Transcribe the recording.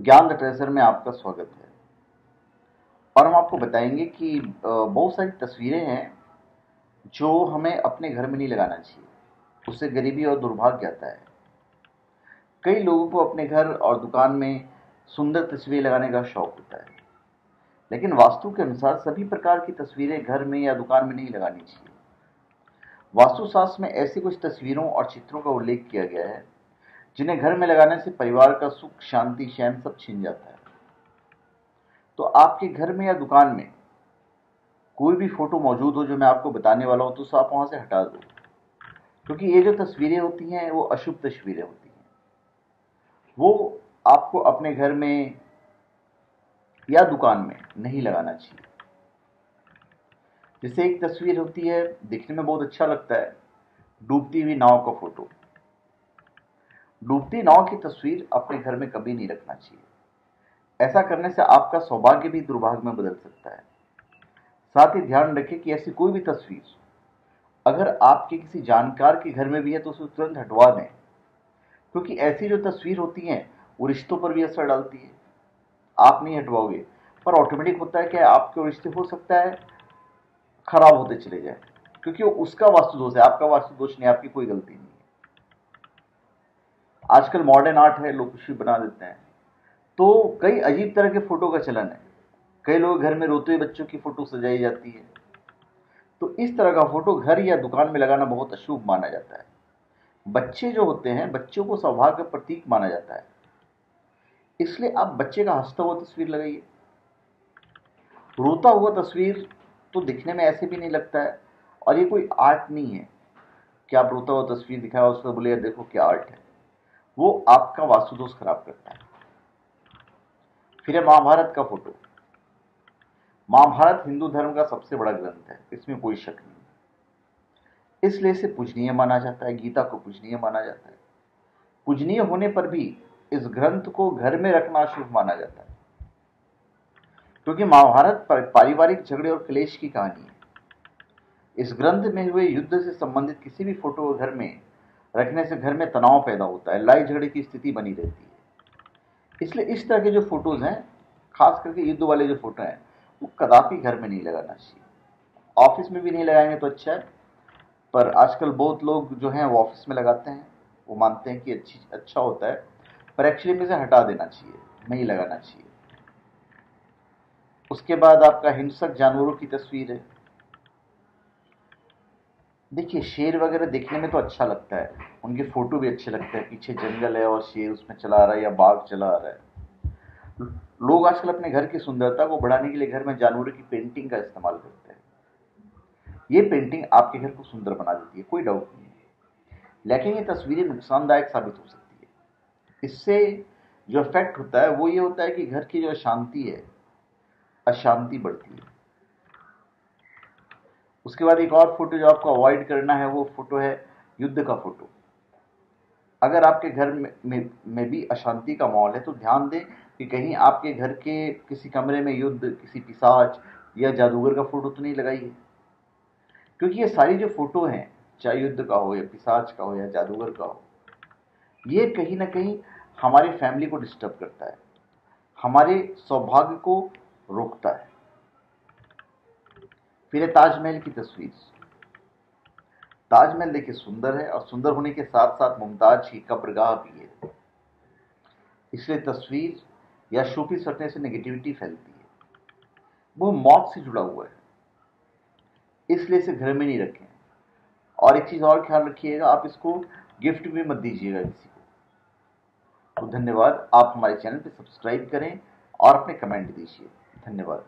ज्ञान the treasure में आपका स्वागत है। और हम आपको बताएँगे कि बहुत सारी तस्वीरें हैं जो हमें अपने घर में नहीं लगाना चाहिए। उससे गरीबी और दुर्भाग्य आता है। कई लोगों को अपने घर और दुकान में सुंदर तस्वीरें लगाने का शौक होता है। लेकिन वास्तु के अनुसार सभी प्रकार की तस्वीरें घर में या दुकान में नहीं लगानी चाहिए। वास्तुशास्त्र में ऐसी कुछ तस्वीरों और चित्रों का उल्लेख किया गया है जिन्हें घर में लगाने से परिवार का सुख, शांति, शैन सब छिन जाता है। तो आपके घर में या दुकान में कोई भी फ़ोटो मौजूद हो जो मैं आपको बताने वाला हूँ तो आप वहाँ से हटा दो। क्योंकि ये जो तस्वीरें होती हैं, वो अशुभ तस्वीरें होती हैं। वो आपको अपने घर में या दुकान में नहीं लगाना चाहिए। जैसे एक तस्वीर होती है, दिखने में बहुत अच्छा लगता है, डूबती हुई नाव का फ़ोटो। डूबती नाव की तस्वीर अपने घर में कभी नहीं रखना चाहिए। ऐसा करने से आपका सौभाग्य भी दुर्भाग्य में बदल सकता है। साथ ही ध्यान रखें कि ऐसी कोई भी तस्वीर अगर आपके किसी जानकार के घर में भी है तो उसे तुरंत हटवा दें। क्योंकि ऐसी जो तस्वीर होती हैं, वो रिश्तों पर भी असर डालती है। आप नहीं हटवाओगे, पर ऑटोमेटिक होता है कि आपके रिश्ते हो सकता है, खराब होते चले जाए। क्योंकि वो उसका वास्तु दोष है, आपका वास्तु दोष नहीं, आपकी कोई गलती नहीं। आजकल मॉडर्न आर्ट है, लोग कुछ भी बना देते हैं। तो कई अजीब तरह के फ़ोटो का चलन है। कई लोग घर में रोते हुए बच्चों की फ़ोटो सजाई जाती है। तो इस तरह का फ़ोटो घर या दुकान में लगाना बहुत अशुभ माना जाता है। बच्चे जो होते हैं, बच्चों को सौभाग्य प्रतीक माना जाता है। इसलिए आप बच्चे का हंसता हुआ तस्वीर लगाइए। रोता हुआ तस्वीर तो दिखने में ऐसे भी नहीं लगता है। और ये कोई आर्ट नहीं है। कि आप रोता हुआ तस्वीर दिखाया उसको बोले देखो क्या आर्ट है। वो आपका वास्तुदोष खराब करता है। फिर है महाभारत का फ़ोटो। महाभारत हिंदू धर्म का सबसे बड़ा ग्रंथ है, इसमें कोई शक नहीं इसलिए इसे पूजनीय माना जाता है, गीता को पूजनीय माना जाता है। पूजनीय होने पर भी इस ग्रंथ को घर में रखना शुभ माना जाता है। क्योंकि महाभारत पारिवारिक झगड़े और क्लेश की कहानी है। इस ग्रंथ में हुए युद्ध से संबंधित किसी भी फ़ोटो घर में रखने से घर में तनाव पैदा होता है, लड़ाई झगड़े की स्थिति बनी रहती है। इसलिए इस तरह के जो फ़ोटोज़ हैं, खास करके युद्ध वाले जो फ़ोटो हैं, वो कदापि घर में नहीं लगाना चाहिए। ऑफ़िस में भी नहीं लगाएँगे तो अच्छा है, पर आजकल बहुत लोग जो हैं, वो ऑफ़िस में लगाते हैं। वो मानते हैं कि अच्छी अच्छा होता है, पर एक्चुअली में इसे हटा देना चाहिए, नहीं लगाना चाहिए। उसके बाद आपका हिंसक जानवरों की तस्वीर है। देखिए, शेर वगैरह देखने में तो अच्छा लगता है। उनके फ़ोटो भी अच्छे लगते हैं। पीछे जंगल है और शेर उसमें चला रहा है या बाघ चला रहा है। लोग आजकल अपने घर की सुंदरता को बढ़ाने के लिए घर में जानवरों की पेंटिंग का इस्तेमाल करते हैं। ये पेंटिंग आपके घर को सुंदर बना देती है, कोई डाउट नहीं है। लेकिन ये तस्वीरें नुकसानदायक साबित हो सकती है। इससे जो इफ़ेक्ट होता है, वो ये होता है कि घर की जो शांति है, अशांति बढ़ती है। उसके बाद एक और फ़ोटो जो आपको अवॉइड करना है वो फ़ोटो है युद्ध का फ़ोटो। अगर आपके घर में, में, में भी अशांति का माहौल है तो ध्यान दें कि कहीं आपके घर के किसी कमरे में युद्ध किसी पिसाच या जादूगर का फ़ोटो तो नहीं लगाइए क्योंकि ये सारी जो फ़ोटो हैं चाहे युद्ध का हो या पिसाच का हो या जादूगर का हो ये कहीं ना कहीं हमारी फैमिली को डिस्टर्ब करता है। हमारे सौभाग्य को रोकता है। फिर है ताजमहल की तस्वीर। ताजमहल देखिए सुंदर है और सुंदर होने के साथ साथ मुमताज़ की कब्रगाह भी है। इसलिए तस्वीर या शोपीस सटने से नेगेटिविटी फैलती है। वो मौत से जुड़ा हुआ है। इसलिए इसे घर में नहीं रखें। और एक चीज़ और ख्याल रखिएगा, आप इसको गिफ्ट भी मत दीजिएगा किसी को। तो धन्यवाद, आप हमारे चैनल पर सब्सक्राइब करें और अपने कमेंट दीजिए। धन्यवाद।